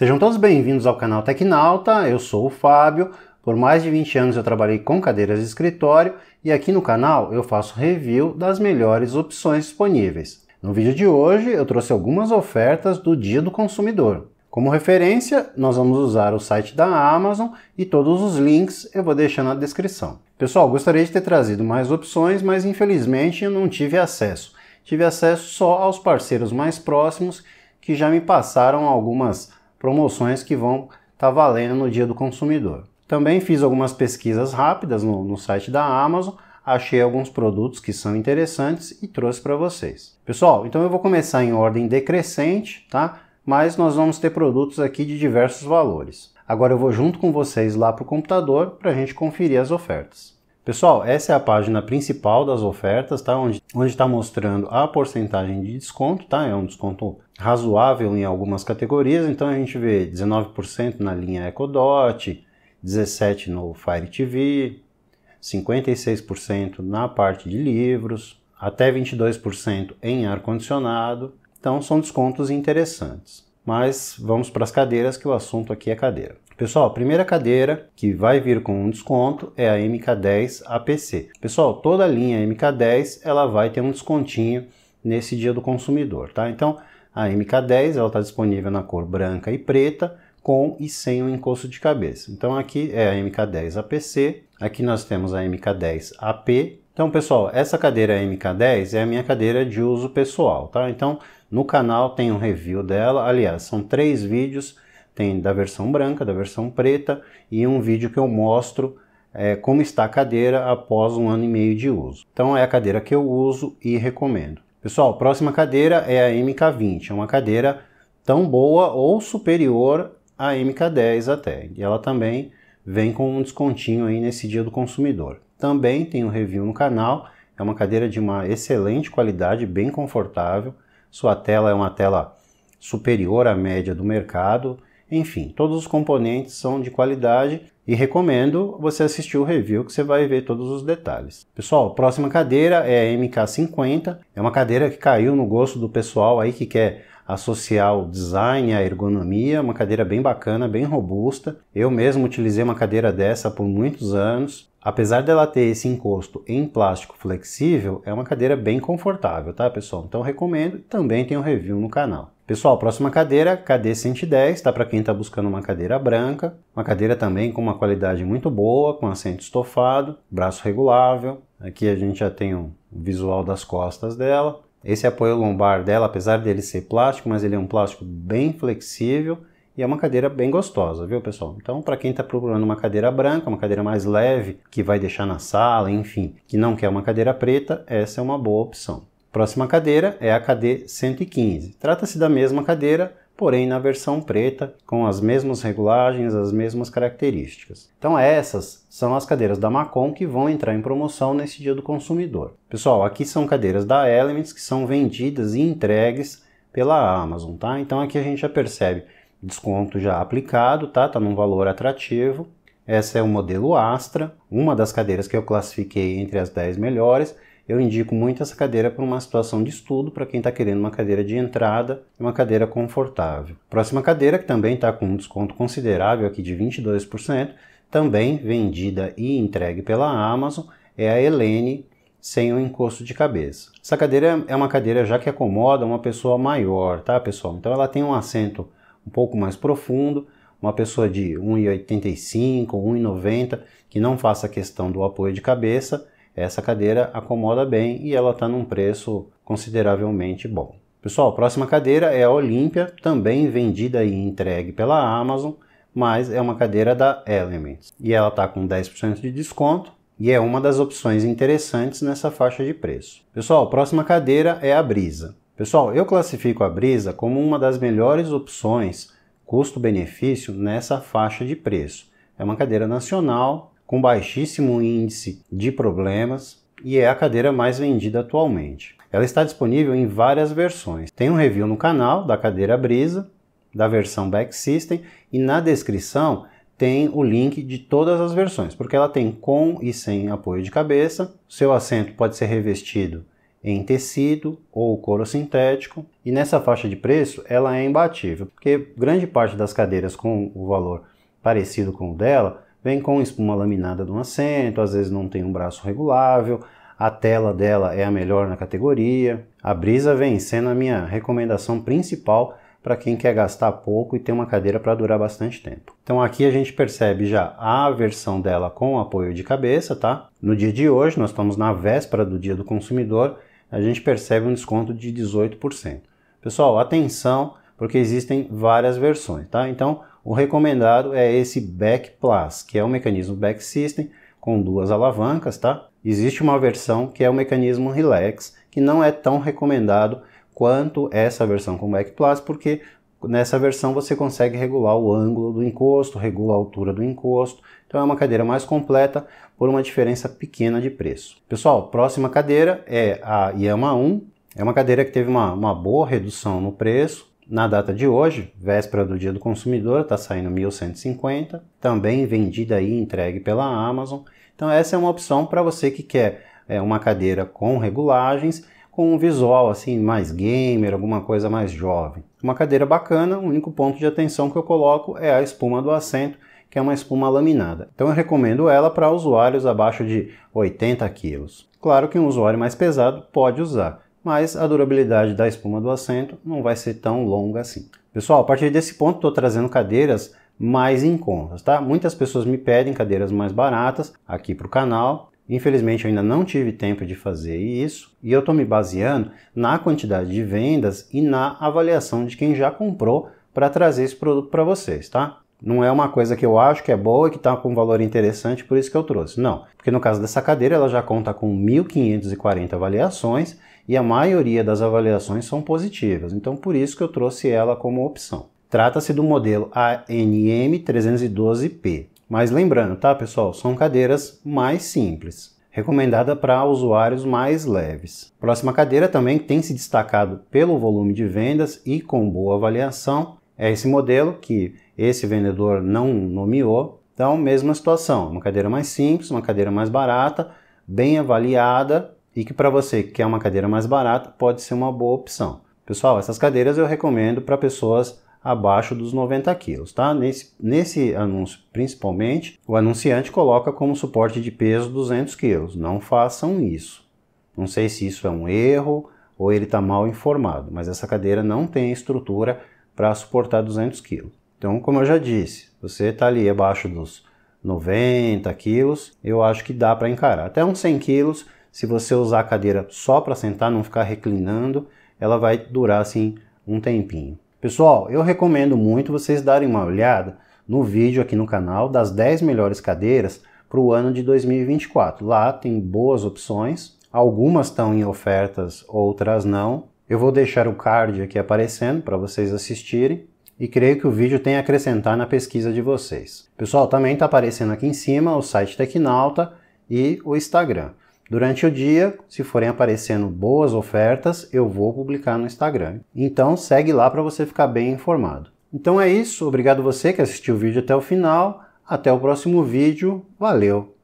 Sejam todos bem-vindos ao canal Tecnauta, eu sou o Fábio. Por mais de 20 anos eu trabalhei com cadeiras de escritório e aqui no canal eu faço review das melhores opções disponíveis. No vídeo de hoje eu trouxe algumas ofertas do Dia do Consumidor. Como referência, nós vamos usar o site da Amazon e todos os links eu vou deixar na descrição. Pessoal, gostaria de ter trazido mais opções, mas infelizmente eu não tive acesso. Tive acesso só aos parceiros mais próximos que já me passaram algumas promoções que vão estar tá valendo no Dia do Consumidor. Também fiz algumas pesquisas rápidas no, no site da Amazon, achei alguns produtos que são interessantes e trouxe para vocês. Pessoal, então eu vou começar em ordem decrescente, tá? mas nós vamos ter produtos aqui de diversos valores. Agora eu vou junto com vocês lá para o computador para a gente conferir as ofertas. Pessoal, essa é a página principal das ofertas, tá? onde está mostrando a porcentagem de desconto, tá? é um desconto razoável em algumas categorias, então a gente vê 19% na linha EcoDot, 17% no Fire TV, 56% na parte de livros, até 22% em ar-condicionado, então são descontos interessantes. Mas vamos para as cadeiras, que o assunto aqui é cadeira. Pessoal, a primeira cadeira que vai vir com um desconto é a MK10 APC. Pessoal, toda a linha MK10 ela vai ter um descontinho nesse dia do consumidor, tá? Então, a MK10 ela está disponível na cor branca e preta, com e sem o um encosto de cabeça. Então aqui é a MK10 APC, aqui nós temos a MK10 AP. Então, pessoal, essa cadeira MK10 é a minha cadeira de uso pessoal, tá? Então, no canal tem um review dela, aliás, são três vídeos, tem da versão branca, da versão preta e um vídeo que eu mostro é, como está a cadeira após um ano e meio de uso. Então é a cadeira que eu uso e recomendo. Pessoal, próxima cadeira é a MK20, é uma cadeira tão boa ou superior à MK10 até. E ela também vem com um descontinho aí nesse dia do consumidor. Também tem um review no canal, é uma cadeira de uma excelente qualidade, bem confortável, sua tela é uma tela superior à média do mercado. Enfim, todos os componentes são de qualidade e recomendo você assistir o review que você vai ver todos os detalhes. Pessoal, próxima cadeira é a MK50. É uma cadeira que caiu no gosto do pessoal aí que quer associar o design à ergonomia, uma cadeira bem bacana, bem robusta. Eu mesmo utilizei uma cadeira dessa por muitos anos. Apesar dela ter esse encosto em plástico flexível, é uma cadeira bem confortável, tá pessoal? Então recomendo, também tem um review no canal. Pessoal, próxima cadeira, KD 110, tá para quem está buscando uma cadeira branca, uma cadeira também com uma qualidade muito boa, com assento estofado, braço regulável. Aqui a gente já tem o visual das costas dela. Esse apoio lombar dela, apesar dele ser plástico, mas ele é um plástico bem flexível e é uma cadeira bem gostosa, viu pessoal? Então, para quem está procurando uma cadeira branca, uma cadeira mais leve, que vai deixar na sala, enfim, que não quer uma cadeira preta, essa é uma boa opção. Próxima cadeira é a KD 115. Trata-se da mesma cadeira, porém na versão preta, com as mesmas regulagens, as mesmas características. Então essas são as cadeiras da Macon que vão entrar em promoção nesse dia do consumidor. Pessoal, aqui são cadeiras da Elements que são vendidas e entregues pela Amazon, tá? Então aqui a gente já percebe desconto já aplicado, tá? Tá num valor atrativo. Essa é o modelo Astra, uma das cadeiras que eu classifiquei entre as 10 melhores. Eu indico muito essa cadeira para uma situação de estudo, para quem está querendo uma cadeira de entrada e uma cadeira confortável. Próxima cadeira, que também está com um desconto considerável aqui de 22%, também vendida e entregue pela Amazon, é a Helene sem o um encosto de cabeça. Essa cadeira é uma cadeira já que acomoda uma pessoa maior, tá pessoal? Então ela tem um assento um pouco mais profundo, uma pessoa de 1,85, 1,90 que não faça questão do apoio de cabeça, essa cadeira acomoda bem e ela está num preço consideravelmente bom. Pessoal, próxima cadeira é a Olympia, também vendida e entregue pela Amazon, mas é uma cadeira da Elements. E ela está com 10% de desconto e é uma das opções interessantes nessa faixa de preço. Pessoal, próxima cadeira é a Brisa. Pessoal, eu classifico a Brisa como uma das melhores opções custo-benefício nessa faixa de preço. É uma cadeira nacional com baixíssimo índice de problemas e é a cadeira mais vendida atualmente. Ela está disponível em várias versões. Tem um review no canal da cadeira Brisa, da versão Back System e na descrição tem o link de todas as versões, porque ela tem com e sem apoio de cabeça. Seu assento pode ser revestido em tecido ou couro sintético, e nessa faixa de preço ela é imbatível, porque grande parte das cadeiras com o valor parecido com o dela vem com espuma laminada no assento, às vezes não tem um braço regulável, a tela dela é a melhor na categoria. A Brisa vem sendo a minha recomendação principal para quem quer gastar pouco e ter uma cadeira para durar bastante tempo. Então aqui a gente percebe já a versão dela com apoio de cabeça, tá? No dia de hoje, nós estamos na véspera do dia do consumidor, a gente percebe um desconto de 18%. Pessoal, atenção, porque existem várias versões, tá? Então, o recomendado é esse Back Plus, que é o mecanismo Back System com duas alavancas, tá? Existe uma versão que é o mecanismo Relax, que não é tão recomendado quanto essa versão com Back Plus, porque nessa versão você consegue regular o ângulo do encosto, regula a altura do encosto, então é uma cadeira mais completa por uma diferença pequena de preço. Pessoal, próxima cadeira é a Yama 1. É uma cadeira que teve uma, uma boa redução no preço. Na data de hoje, véspera do dia do consumidor, está saindo 1.150, também vendida e entregue pela Amazon. Então essa é uma opção para você que quer é, uma cadeira com regulagens, com um visual assim mais gamer, alguma coisa mais jovem. Uma cadeira bacana, o único ponto de atenção que eu coloco é a espuma do assento, que é uma espuma laminada. Então eu recomendo ela para usuários abaixo de 80 kg. Claro que um usuário mais pesado pode usar, mas a durabilidade da espuma do assento não vai ser tão longa assim. Pessoal, a partir desse ponto estou trazendo cadeiras mais em contas, tá? Muitas pessoas me pedem cadeiras mais baratas aqui para o canal. Infelizmente eu ainda não tive tempo de fazer isso e eu estou me baseando na quantidade de vendas e na avaliação de quem já comprou para trazer esse produto para vocês, tá? Não é uma coisa que eu acho que é boa e que está com um valor interessante, por isso que eu trouxe. Não, porque no caso dessa cadeira ela já conta com 1.540 avaliações e a maioria das avaliações são positivas, então por isso que eu trouxe ela como opção. Trata-se do modelo ANM 312P. Mas lembrando, tá pessoal, são cadeiras mais simples, recomendada para usuários mais leves. Próxima cadeira também tem se destacado pelo volume de vendas e com boa avaliação é esse modelo que esse vendedor não nomeou. Então, mesma situação, uma cadeira mais simples, uma cadeira mais barata, bem avaliada e que para você que quer uma cadeira mais barata pode ser uma boa opção. Pessoal, essas cadeiras eu recomendo para pessoas abaixo dos 90 quilos, tá? Nesse, nesse anúncio, principalmente, o anunciante coloca como suporte de peso 200 quilos. Não façam isso. Não sei se isso é um erro ou ele está mal informado, mas essa cadeira não tem estrutura para suportar 200 quilos. Então, como eu já disse, você está ali abaixo dos 90 quilos, eu acho que dá para encarar. Até uns 100 quilos, se você usar a cadeira só para sentar, não ficar reclinando, ela vai durar assim um tempinho. Pessoal, eu recomendo muito vocês darem uma olhada no vídeo aqui no canal das 10 melhores cadeiras para o ano de 2024. Lá tem boas opções, algumas estão em ofertas, outras não. Eu vou deixar o card aqui aparecendo para vocês assistirem e creio que o vídeo tem a acrescentar na pesquisa de vocês. Pessoal, também está aparecendo aqui em cima o site Tecnauta e o Instagram. Durante o dia, se forem aparecendo boas ofertas, eu vou publicar no Instagram. Então segue lá para você ficar bem informado. Então é isso, obrigado você que assistiu o vídeo até o final. Até o próximo vídeo, valeu!